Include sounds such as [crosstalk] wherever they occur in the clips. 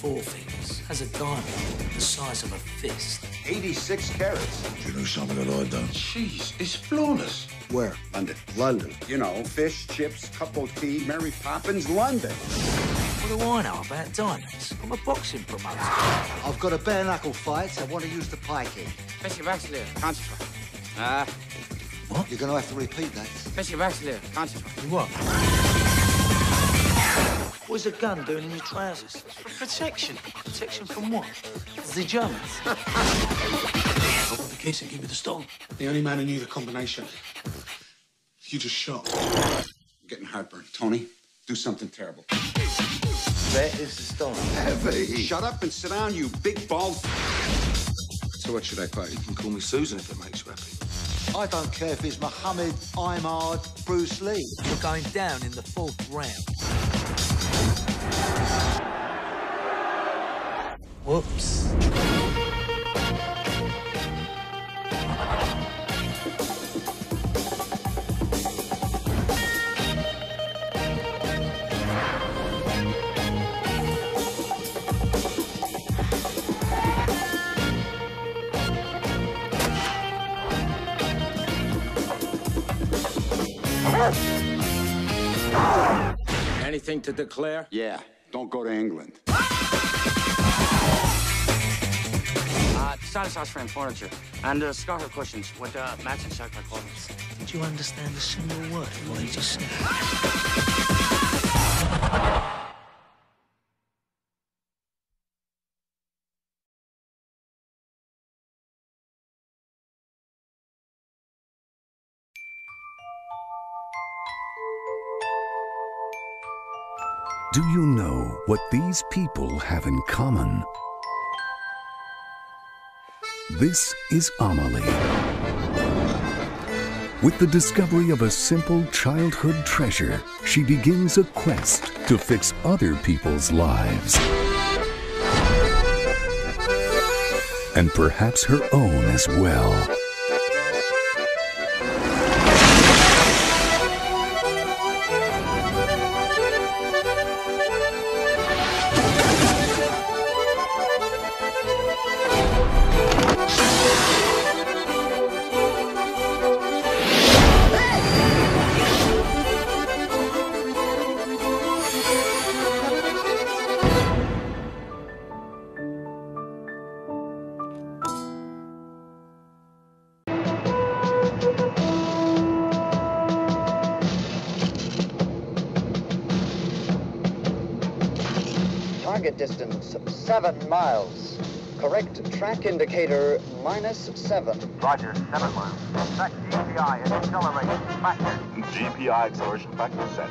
Four Fingers has a diamond the size of a fist. 86 carats. Do you know something that I don't? Jeez, it's flawless. Where? London. London. You know, fish, chips, cup of tea, Mary Poppins, London. What do I know about diamonds? I'm a boxing promoter. I've got a bare knuckle fight. I want to use the pikey. Fishing Baxter, concentrate. Ah. What? You're going to have to repeat that. Fishing Baxter, concentrate. You what? What's a gun doing in your trousers? Protection. Protection from what? The Germans. Open the case and give me the stone. The only man who knew the combination. You just shot. I'm getting heartburn. Tony, do something terrible. Where is the stone? Heavy. Shut up and sit down, you big bald. So what should I pay? You can call me Susan if it makes you happy. I don't care if it's Muhammad, Imard, Bruce Lee. You're going down in the fourth round. Whoops. Anything to declare? Yeah, don't go to England. Stylish house frame furniture and uh, scarfer cushions with uh, matching chocolate covers. Did you understand a single word of what he just said? Do you know what these people have in common? This is Amelie. With the discovery of a simple childhood treasure, she begins a quest to fix other people's lives. And perhaps her own as well. Target distance seven miles. Correct track indicator minus seven. Roger, seven miles. Set GPI acceleration factor. GPI acceleration factor set.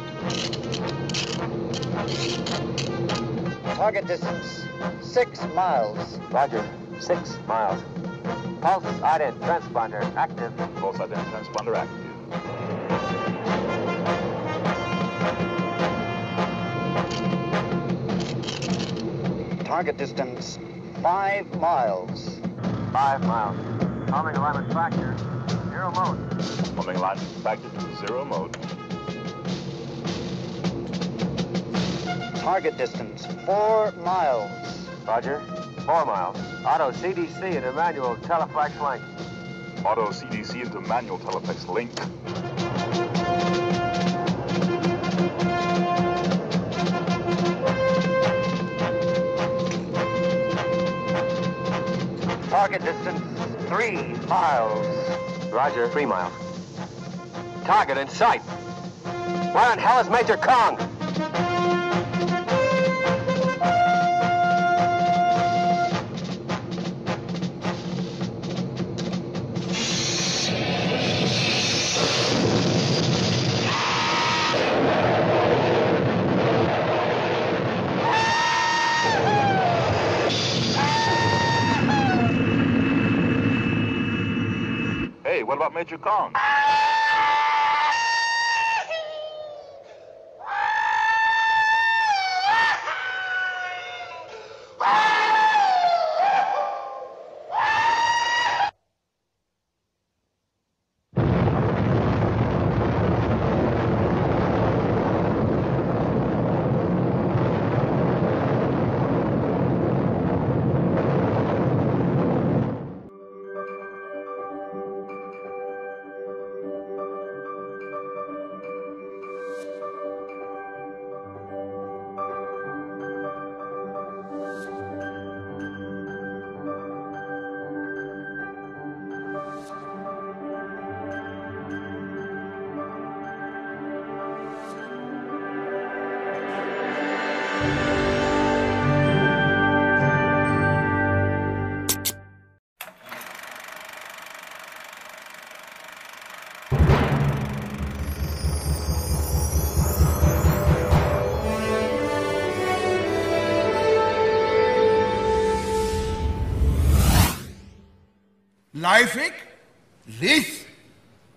Target distance six miles. Roger, six miles. Pulse ident transponder active. Pulse ident transponder active. Target distance five miles. Five miles. Homing alignment factor. Zero mode. Homing alignment factor to zero mode. Target distance four miles. Roger, four miles. Auto CDC into manual teleflex link. Auto CDC into manual teleflex link. Target distance three miles. Roger, three miles. Target in sight. Where in hell is Major Kong? About Major Kong? Life एक race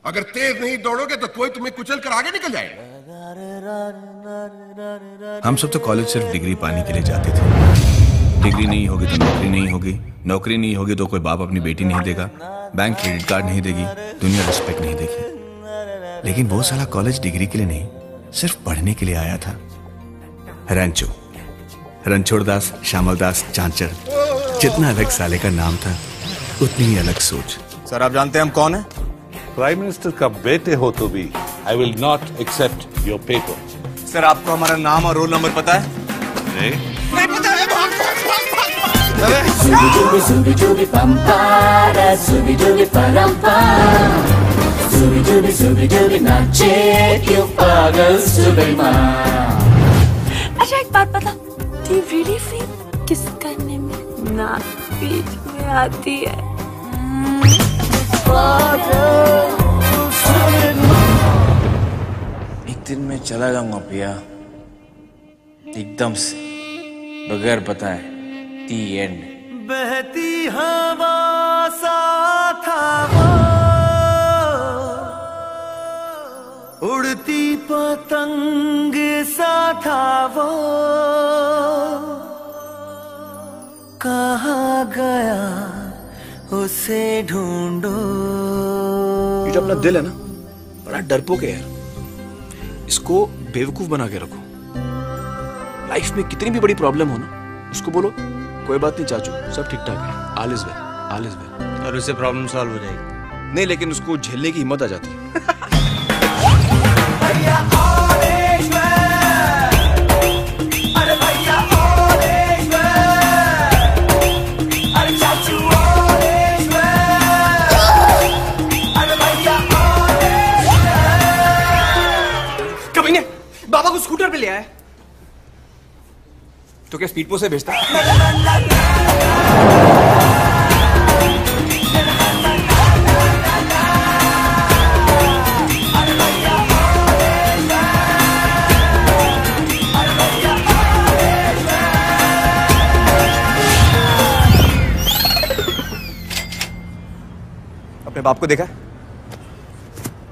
अगर तेज नहीं दौड़ोगे तो कोई तुम्हें कुचल कर आगे निकल जाएगा। हम सब तो कॉलेज सिर्फ़ डिग्री पाने के लिए जाते थे। डिग्री नहीं होगी तो नौकरी नहीं होगी। नौकरी नहीं होगी तो कोई बाप अपनी बेटी नहीं देगा बैंक क्रेडिट कार्ड नहीं देगी, दुनिया रिस्पेक्ट नहीं देगी। लेकिन वो साला कॉलेज डिग्री के लिए नहीं, सिर्फ़ पढ़ने के लिए आया था। रंचो रणछोड़ दास श्यामल दास चांचर, जितना अलग साले का नाम था उतनी ही अलग सोच। सर आप जानते हैं हम कौन है? प्राइम मिनिस्टर का बेटे हो तो भी I will not accept your paper sir आपको हमारा नाम और रोल नंबर पता है? नहीं। पता है. Zubi dubi zubi dubi नाचे क्यों पागल अच्छा एक बात बता you really feel किस करने में नाक बीच में आती है? एक दिन मैं चला जाऊँगा पिया एकदम से। बगैर बताए दी एंड बहती हवा सा था। वो उड़ती पतंग सा था वो। कहा गया? उसे ढूंढो। ये जो अपना दिल है ना बड़ा डरपोक है यार। इसको बेवकूफ़ बना के रखो। लाइफ में कितनी भी बड़ी प्रॉब्लम हो ना उसको बोलो कोई बात नहीं चाचू सब ठीक ठाक है। All is well all is well और उससे प्रॉब्लम सॉल्व हो जाएगी। नहीं लेकिन उसको झेलने की हिम्मत आ जाती है। [laughs] तो क्या स्पीड पोस्ट से भेजता? अपने बाप को देखा?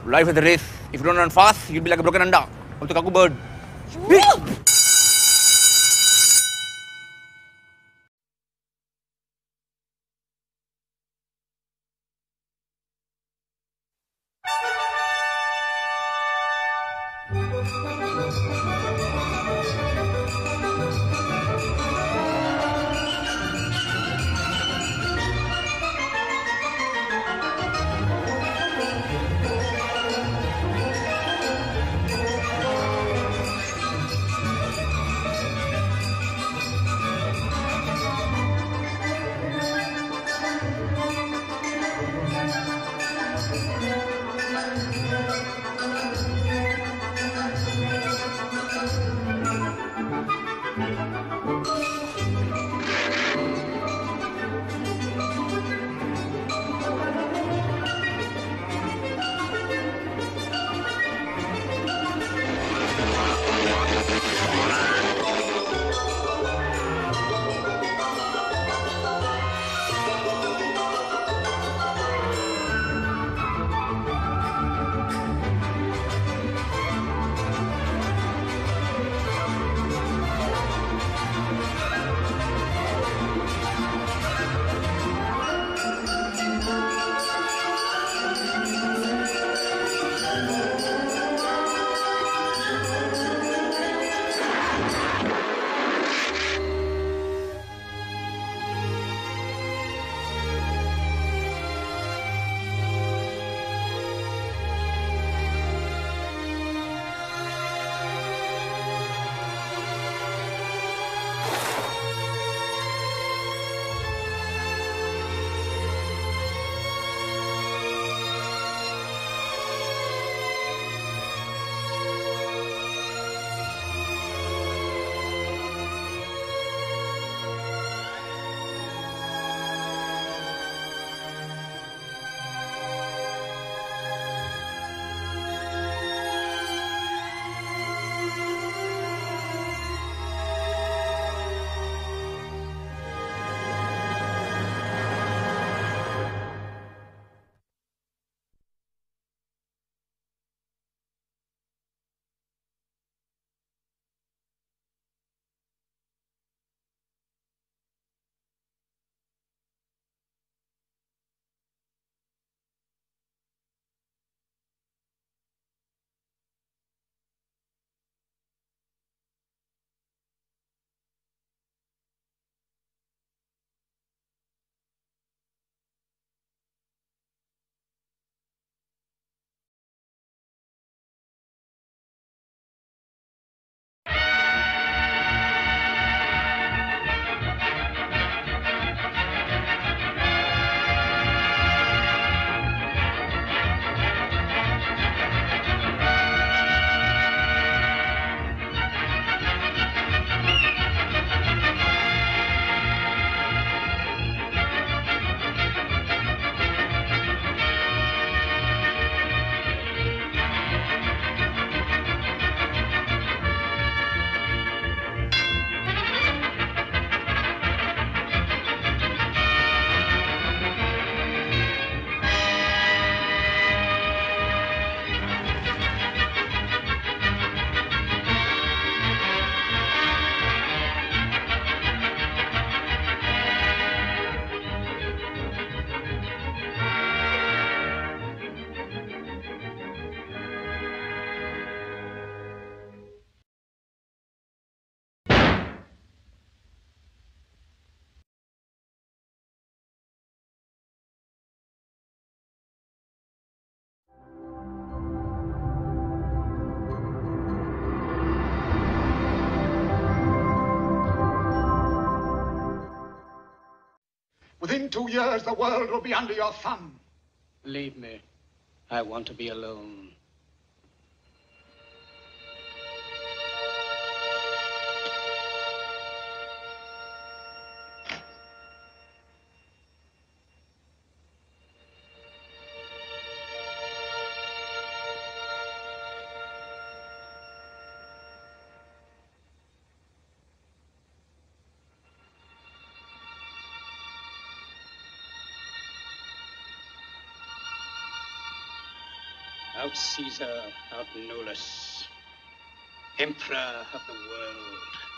Life is race if you don't run fast you be like a broken अंडा तो काकू bird two years, the world will be under your thumb. Leave me. I want to be alone. Aut Caesar, aut nullus, Emperor of the world.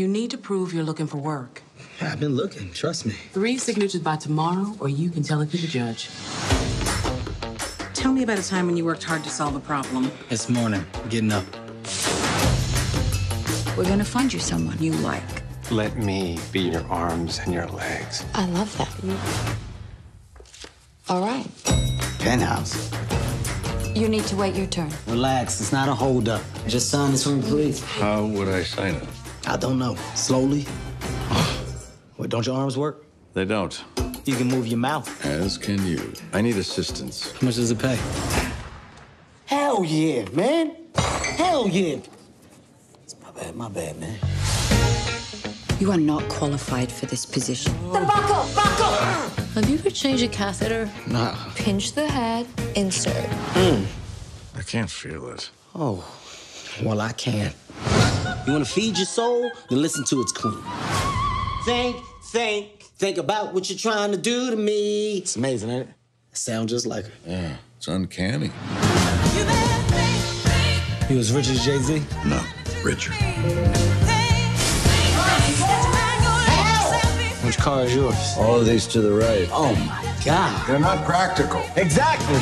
You need to prove you're looking for work. I've been looking, trust me. Three signatures by tomorrow, or you can tell it to the judge. Tell me about a time when you worked hard to solve a problem. This morning, getting up. We're gonna find you someone you like. Let me be your arms and your legs. I love that. All right. Penthouse. You need to wait your turn. Relax, it's not a holdup. Just sign this one, please. How would I sign it? I don't know. Slowly. [sighs] What, don't your arms work? They don't. You can move your mouth. As can you. I need assistance. How much does it pay? Hell yeah, man. Hell yeah. It's my bad, my bad, man. You are not qualified for this position. Then back buckle! back! Have you ever changed a catheter? Nah. Pinch the head, insert. Mm. I can't feel it. Oh, well, I can. You want to feed your soul? Then listen to its queen. Think, think, think about what you're trying to do to me. It's amazing, ain't it? Sound just like her. Yeah, it's uncanny. You as rich as Jay Z? No, richer. Which car is yours? All of these to the right. Oh my God. They're not practical. Exactly.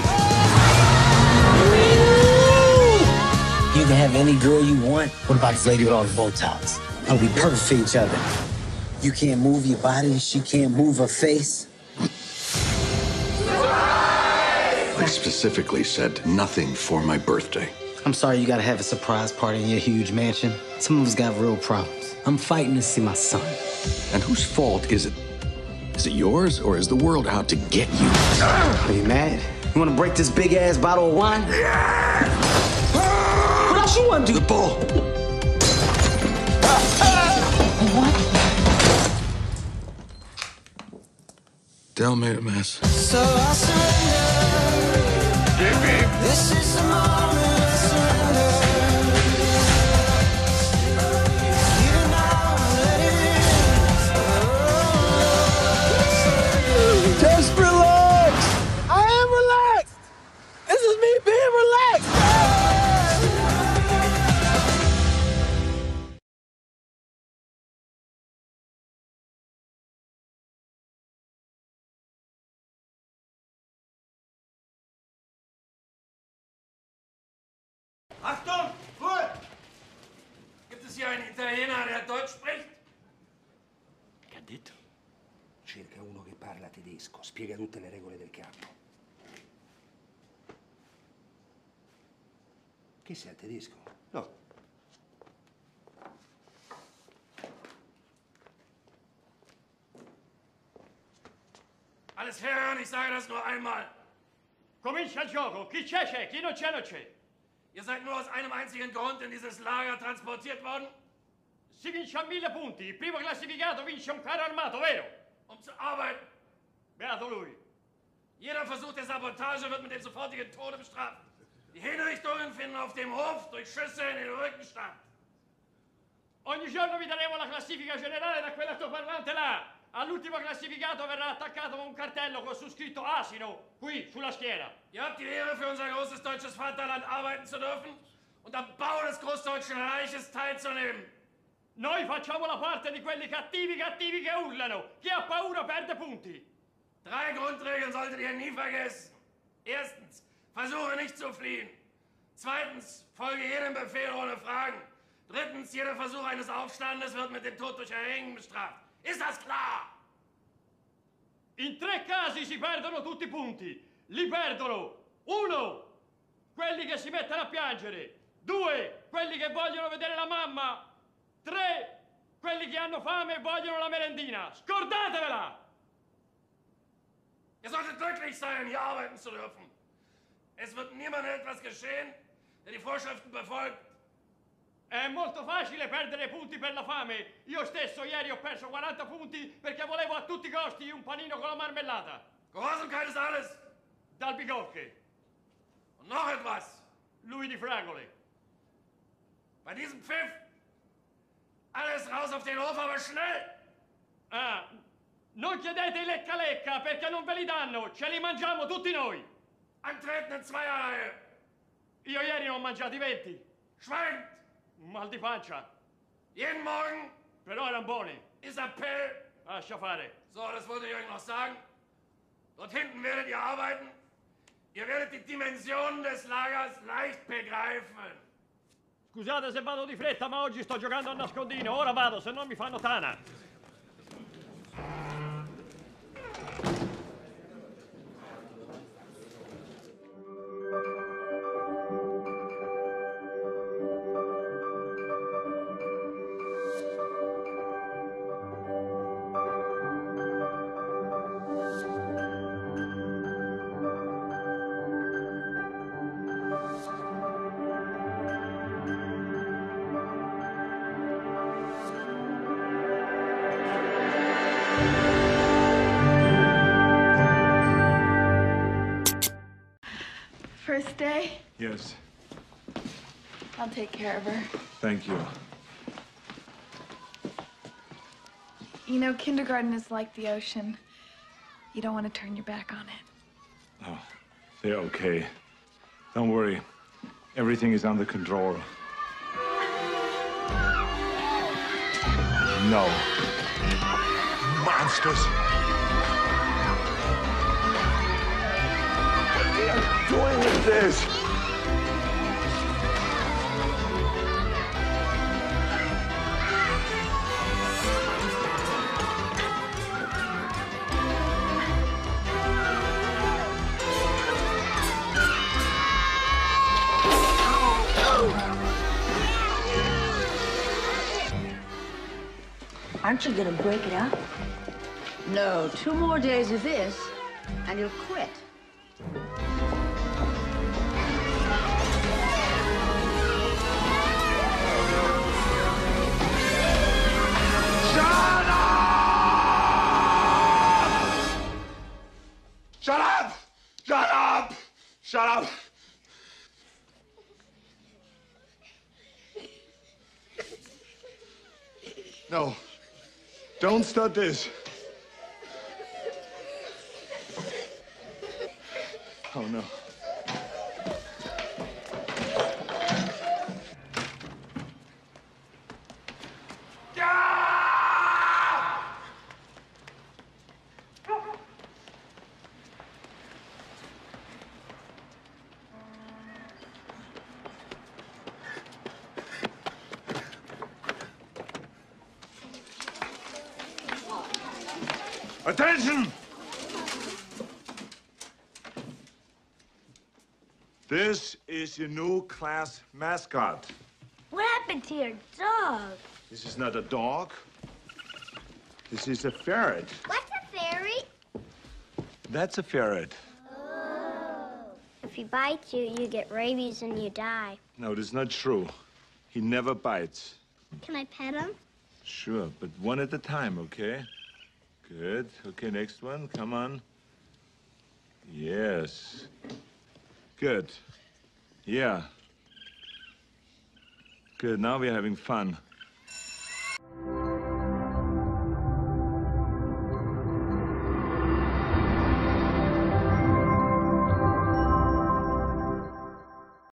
Can have any girl you want. What about this lady with all the Botox? I'll be perfect for each other. You can't move your body, and she can't move her face. I specifically said nothing for my birthday. I'm sorry you gotta have a surprise party in your huge mansion. Some of us got real problems. I'm fighting to see my son. And whose fault is it? Is it yours, or is the world out to get you? Are you mad? You wanna break this big ass bottle of wine? What else you wanna do? The bull. Dell made a mess. So I surrender. This is the moment hier einen Italiener, der Deutsch spricht? Che ha detto? Cerca uno che parla tedesco, spiega tutte le regole del campo. Che sei al tedesco? No. Alles hören, ich sage das nur einmal. Comincia il gioco. Chi c'è c'è, chi non c'è non c'è. Ihr seid nur aus einem einzigen Grund in dieses Lager transportiert worden? Si vince a mille punti. Il primo classificato vince un carro armato, vero? Um zu arbeiten. Beato lui. Jeder Versuch der Sabotage wird mit dem sofortigen Tode bestraft. Die Hinrichtungen finden auf dem Hof durch Schüsse in den Rücken statt. Ogni giorno vi daremo la classifica generale da quell'altoparlante là. All'ultimo classificato verrà attaccato con un cartello con su scritto asino, qui, sulla schiena. Ihr habt die Ehre, für unser großes deutsches Vaterland arbeiten zu dürfen und am Bau des Großdeutschen Reiches teilzunehmen. Noi facciamo la parte di quelli cattivi cattivi che urlano. Chi ha paura perde punti. Drei Grundregeln solltet ihr nie vergessen. Erstens, versuche nicht zu fliehen. Zweitens, folge jedem Befehl ohne Fragen. Drittens, jeder Versuch eines Aufstandes wird mit dem Tod durch Erhängen bestraft. Ist das klar? In tre casi si perdono tutti i punti. Li perdono. Uno, quelli che si mettono a piangere. Due, quelli che vogliono vedere la mamma. Tre, quelli che hanno fame e vogliono la merendina. Scordatevela! Ihr solltet glücklich sein, hier arbeiten zu dürfen. Es wird niemandem etwas geschehen, der die Vorschriften befolgt. È molto facile perdere punti per la fame. Io stesso ieri ho perso 40 punti perché volevo a tutti i costi un panino con la marmellata. Gehorsamkeit ist alles. Dal bicocche. Und noch etwas. Lui di fragole. Bei diesem Pfiff. Alles raus auf den Hof, aber schnell. Ah, non chiedete i lecca lecca perché non ve li danno. Ce li mangiamo tutti noi. Antreten in Zweierreihe. Io ieri ne ho mangiati 20. Schweigt. Mal di pancia. Jeden Morgen. Però erano buoni. Ist Appell. Lascia fare. So, das wollte ich euch noch sagen. Dort hinten werdet ihr arbeiten. Ihr werdet die Dimensionen des Lagers leicht begreifen. Scusate se vado di fretta, ma oggi sto giocando a nascondino. Ora vado, se no mi fanno tana. Yes, I'll take care of her. thank you. You know, kindergarten is like the ocean. You don't want to turn your back on it. Oh, they're okay. Don't worry. Everything is under control. No. Monsters! What are you doing with this? Aren't you gonna break it up? No, two more days of this, and you'll quit. Shut up! Shut up! Shut up! No. Don't start this. Oh no. Attention! This is your new class mascot. What happened to your dog? This is not a dog. This is a ferret. What's a fairy? That's a ferret. Oh. If he bites you, you get rabies and you die. No, this is not true. He never bites. Can I pet him? Sure, but one at a time, okay? Good. Okay, next one. Come on. Yes. Good. Yeah. Good. Now we're having fun.